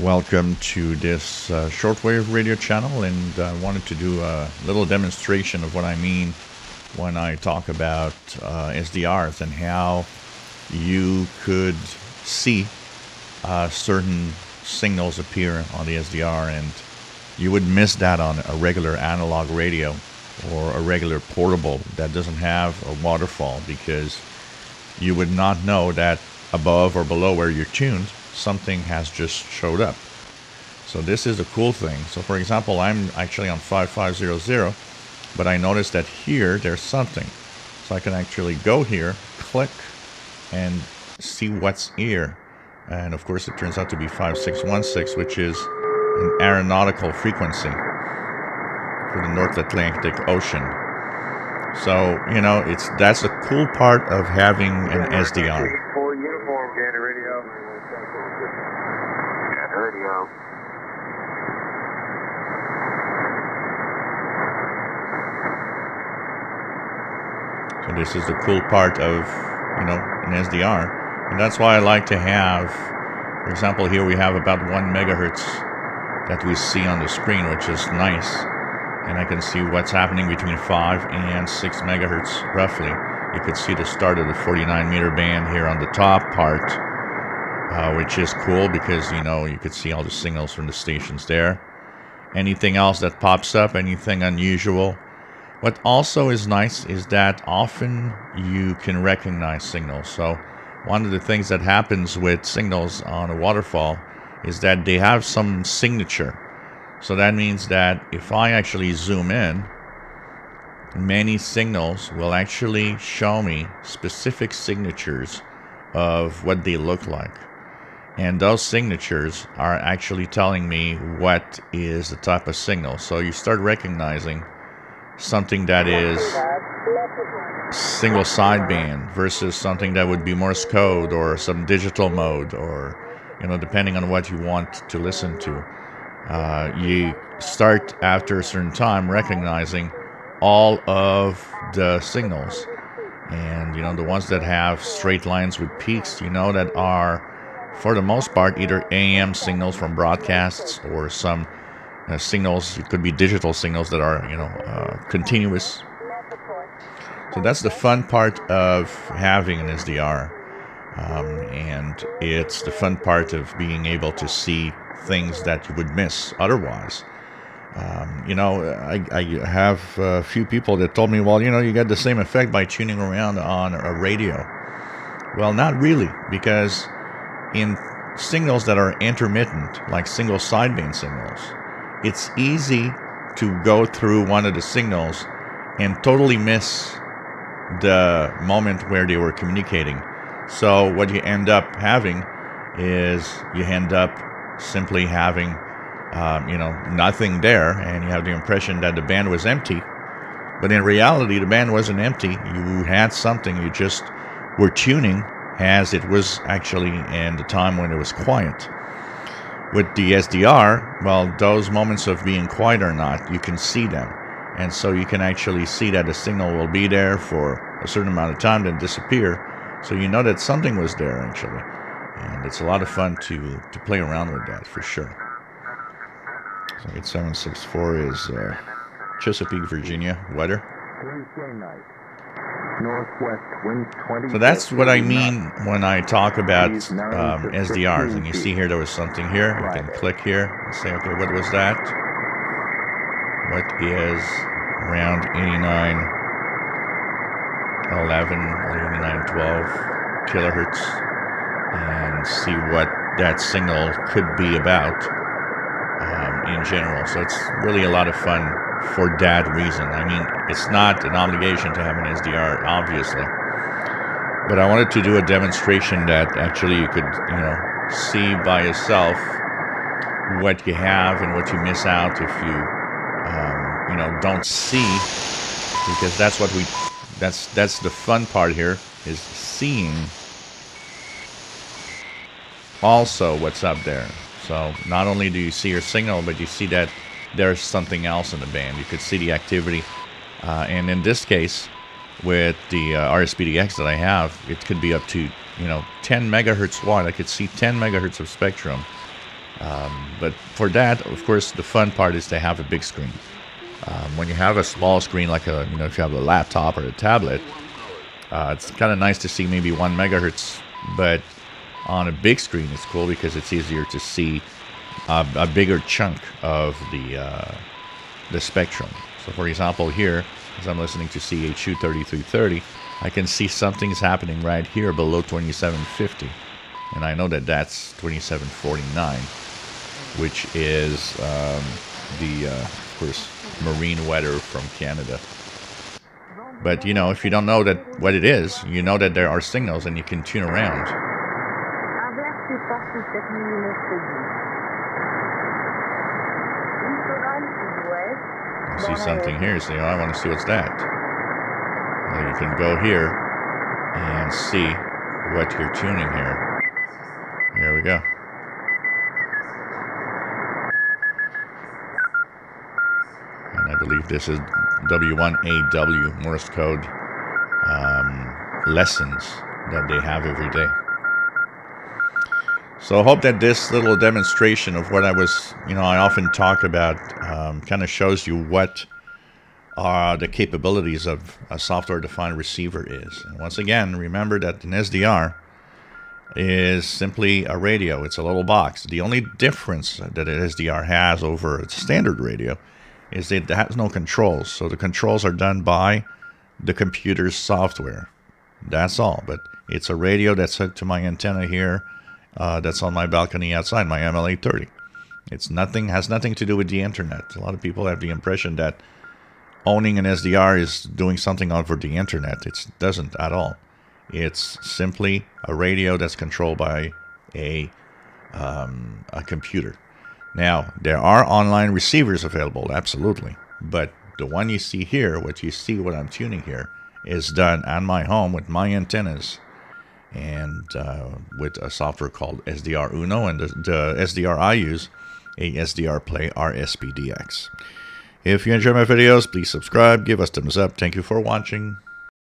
Welcome to this uh, shortwave radio channel, and I wanted to do a little demonstration of what I mean when I talk about uh, SDRs and how you could see uh, certain signals appear on the SDR, and you would miss that on a regular analog radio or a regular portable that doesn't have a waterfall because you would not know that above or below where you're tuned something has just showed up. So this is a cool thing. So for example, I'm actually on 5500, but I noticed that here there's something. So I can actually go here, click, and see what's here. And of course it turns out to be 5616, which is an aeronautical frequency for the North Atlantic Ocean. So, you know, it's that's a cool part of having an SDR. So this is the cool part of, you know, an SDR. And that's why I like to have, for example, here we have about one megahertz that we see on the screen, which is nice. And I can see what's happening between 5 and 6 megahertz, roughly. You could see the start of the 49 meter band here on the top part, uh, which is cool because, you know, you could see all the signals from the stations there. Anything else that pops up, anything unusual, what also is nice is that often you can recognize signals. So one of the things that happens with signals on a waterfall is that they have some signature. So that means that if I actually zoom in, many signals will actually show me specific signatures of what they look like. And those signatures are actually telling me what is the type of signal. So you start recognizing something that is single sideband versus something that would be Morse code or some digital mode or you know depending on what you want to listen to. Uh, you start after a certain time recognizing all of the signals. And you know the ones that have straight lines with peaks you know that are for the most part either AM signals from broadcasts or some uh, signals. It could be digital signals that are, you know, uh, continuous. So that's the fun part of having an SDR. Um, and it's the fun part of being able to see things that you would miss otherwise. Um, you know, I, I have a few people that told me, well, you know, you get the same effect by tuning around on a radio. Well, not really, because in signals that are intermittent, like single sideband signals, it's easy to go through one of the signals and totally miss the moment where they were communicating. So what you end up having is you end up simply having, um, you know, nothing there, and you have the impression that the band was empty. But in reality, the band wasn't empty. You had something. You just were tuning as it was actually in the time when it was quiet. With the SDR, well, those moments of being quiet or not, you can see them. And so you can actually see that the signal will be there for a certain amount of time, then disappear. So you know that something was there actually. And it's a lot of fun to, to play around with that for sure. So 8764 is uh, Chesapeake, Virginia weather. So that's what I mean when I talk about um, SDRs. And you see here there was something here. You can click here and say, okay, what was that? What is around 89, 11, 89, 12 kilohertz and see what that signal could be about um, in general. So it's really a lot of fun for that reason. I mean, it's not an obligation to have an SDR, obviously. But I wanted to do a demonstration that actually you could, you know, see by yourself what you have and what you miss out if you, um, you know, don't see, because that's what we, that's that's the fun part here is seeing also what's up there. So not only do you see your signal, but you see that there's something else in the band. You could see the activity. Uh, and in this case, with the uh, RSPDX that I have, it could be up to, you know, 10 megahertz wide. I could see 10 megahertz of spectrum Um, but for that, of course, the fun part is to have a big screen. Um, when you have a small screen, like a you know, if you have a laptop or a tablet, uh, it's kind of nice to see maybe one megahertz. But on a big screen, it's cool because it's easier to see a, a bigger chunk of the uh, the spectrum. So, for example, here, as I'm listening to CHU 3330, I can see something's happening right here below 2750, and I know that that's 2749, which is um, the, uh, of course, marine weather from Canada. But you know, if you don't know that what it is, you know that there are signals and you can tune around. See something here, so I want to see what's that. Well, you can go here and see what you're tuning here. Here we go. And I believe this is W1AW Morse code um, lessons that they have every day. So I hope that this little demonstration of what I was, you know, I often talk about um, kind of shows you what are the capabilities of a software-defined receiver is. And once again, remember that an SDR is simply a radio. It's a little box. The only difference that an SDR has over a standard radio is that it has no controls. So the controls are done by the computer's software. That's all. But it's a radio that's hooked to my antenna here. Uh, that's on my balcony outside my MLA 30. It's nothing has nothing to do with the internet. A lot of people have the impression that owning an SDR is doing something over the internet. It doesn't at all. It's simply a radio that's controlled by a um, a computer. Now, there are online receivers available, absolutely. But the one you see here, what you see what I'm tuning here, is done on my home with my antennas and uh, with a software called SDRuno. And the, the SDR I use, a SDRplay RSPDX. If you enjoy my videos, please subscribe, give us thumbs up. Thank you for watching.